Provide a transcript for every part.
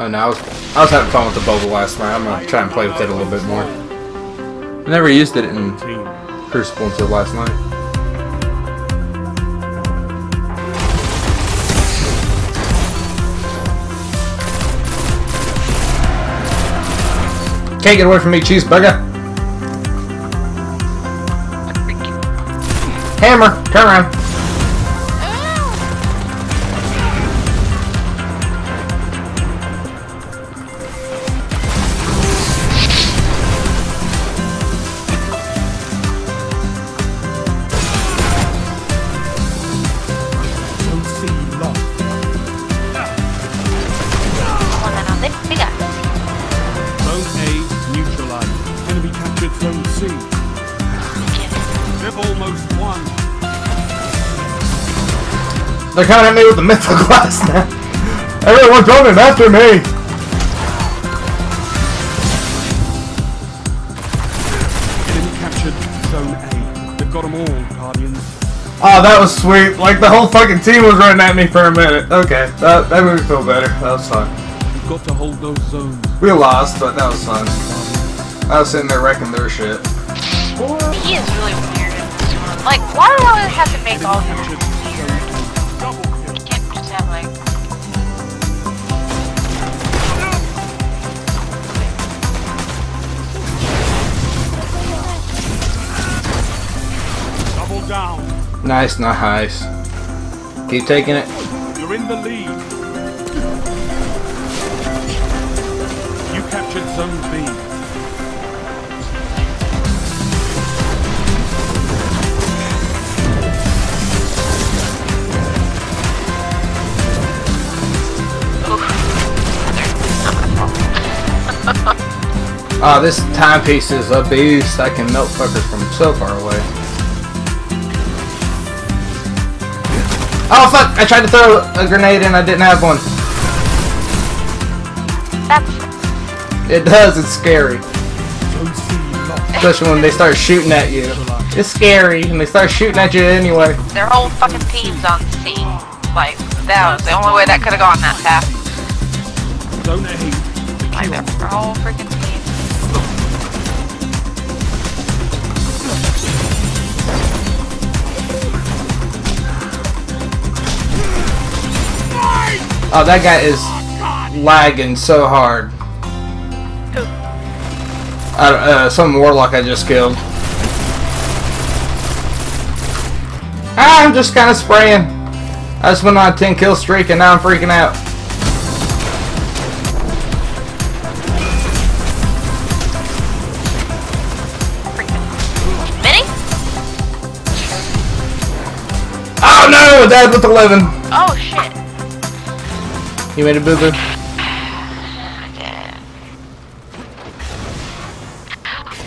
Oh no, I was I was having fun with the Boba last night. I'm gonna try and play with it a little bit more. I never used it in Crucible until last night. Can't get away from me, cheeseburger. Hammer, turn around. They're coming at me with the mythical glass now. Everyone's coming after me. Enemy captured Zone A. They've got them all, Guardians. Oh, that was sweet. Like the whole fucking team was running at me for a minute. Okay, that that made me feel better. That was fun. You've got to hold those zones. We lost, but that was fun. I was sitting there wrecking their shit. He is really weird in this one. Like, why do I have to make all of them Nice, nice. Keep taking it. You're in the lead. You captured Zone B. Oh, ah, this timepiece is a beast. I can melt fuckers from so far away. Oh fuck! I tried to throw a grenade and I didn't have one. That's. It does. It's scary, Zone C lost. especially when they start shooting at you. It's scary, and they start shooting at you anyway. Their whole fucking team's on the scene. Like, that was the only way that could have gone that path. Zone A. Like, their their whole freaking Oh, that guy is lagging so hard. I uh, some warlock I just killed. Ah, I'm just kind of spraying. I just went on a 10 kill streak and now I'm freaking out. Mini? Oh no, dead with 11. Oh shit. You made a boo boo.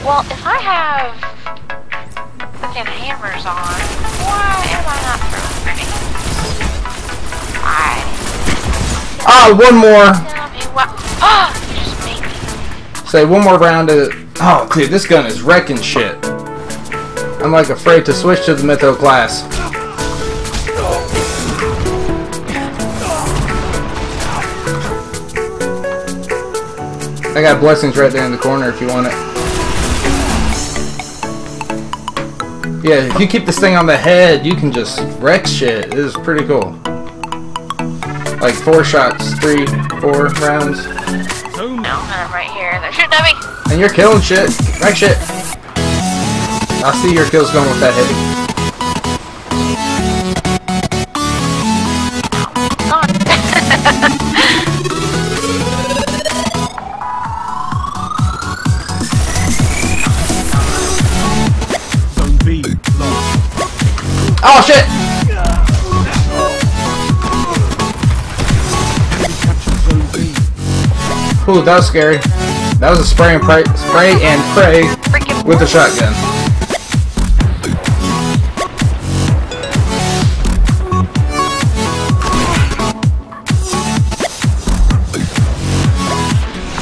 Well, if I have freaking hammers on, why am I not throwing grenades? Oh, one more. Tell me what. Oh, you just made me. Say one more round of. Oh, dude, this gun is wrecking shit. I'm like afraid to switch to the Mythoclast. I got blessings right there in the corner if you want it. Yeah, if you keep this thing on the head, you can just wreck shit. It is pretty cool. Like four shots, three, four rounds. No, I'm right here. They're shooting at me. And you're killing shit. Wreck shit. I see your kills going with that heavy. B. Ooh, that was scary. That was a spray and pray, spray and pray with a shotgun.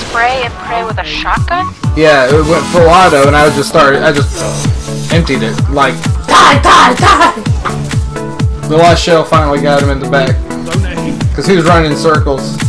Spray and pray with a shotgun? Yeah, it went full auto, and I was just started. I just emptied it like die, die, die. The last shell finally got him in the back because he was running in circles.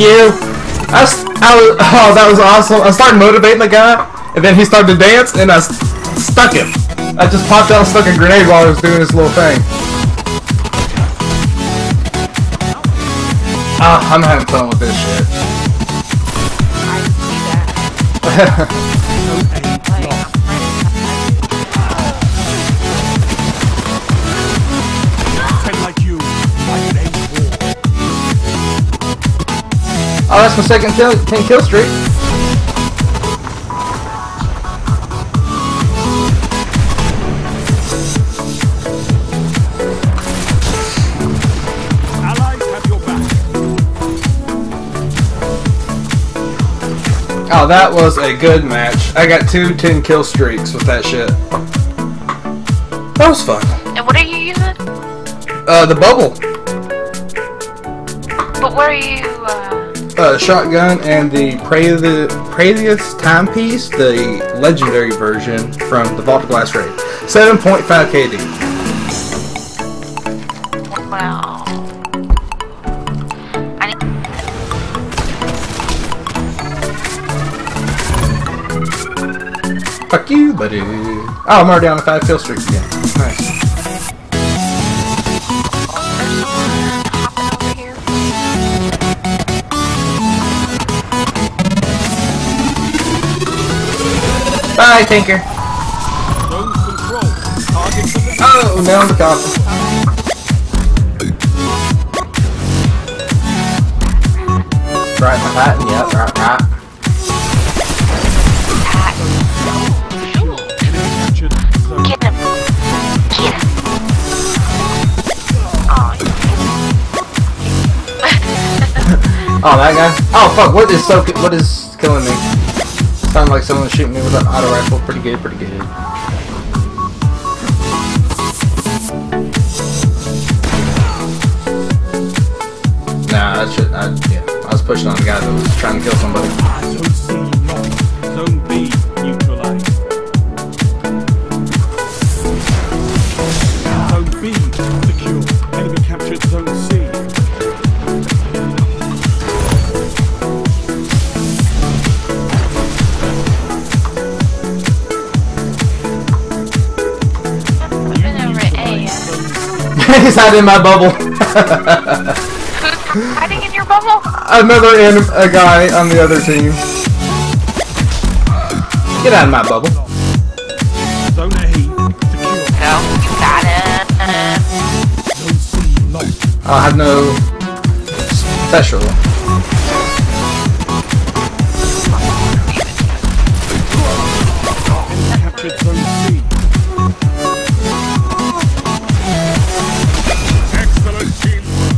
you! I, s- I was, oh, that was awesome. I started motivating the guy, and then he started to dance, and I stuck him. I just popped out and stuck a grenade while I was doing this little thing. Ah, I'm having fun with this shit. I see that. oh, that's my second kill, 10 kill streak. Allies have your back. Oh, that was a good match. I got two 10 kill streaks with that shit. That was fun. and what are you using? Uh, the bubble. But where are you, uh... uh, shotgun and the Praedyth's timepiece, the legendary version from the Vault of Glass Raid. 7.5 KD. Fuck you, buddy. Oh, I'm already on a 5 kill streak again. Bye, Tinker. Zone control. Targets in the Oh, now the coffin. Right, my patent, yep, right, right. enemy captured. Zone Get him. Get him. Oh, Oh, that guy? Oh, fuck, what is so, what is killing me? Sounds like someone's shooting me with an auto rifle. Pretty good, pretty good. Nah, that should, I, yeah. I was pushing on the guy that was trying to kill somebody. He's hiding in my bubble. Hiding in your bubble? Another anim- a guy on the other team. Get out of my bubble. Zone A secure. You got it. Zone C lost. I have no special.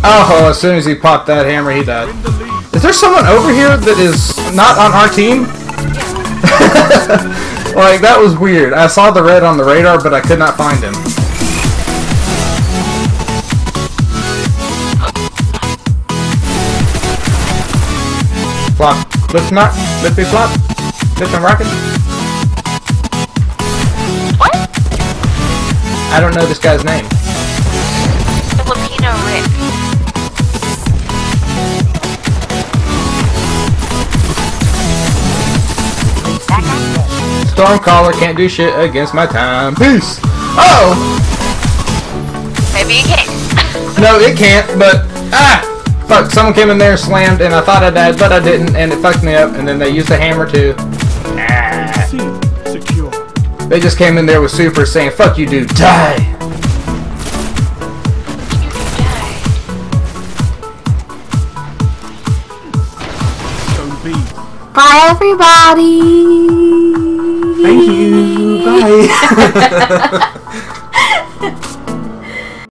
Oh, as soon as he popped that hammer, he died. In the lead. Is there someone over here that is not on our team? like, that was weird. I saw the red on the radar, but I could not find him. Flop. Lift not. Let's Lippy flop. Lift and rocket. What? I don't know this guy's name. Stormcaller can't do shit against my time. Peace. Oh! Maybe you can't. No, it can't, but ah! Fuck, someone came in there, slammed, and I thought I died, but I didn't, and it fucked me up, and then they used the hammer too. Ah. Secure. They just came in there with super saying, fuck you dude, die! You die. Bye, everybody. Thank you, bye!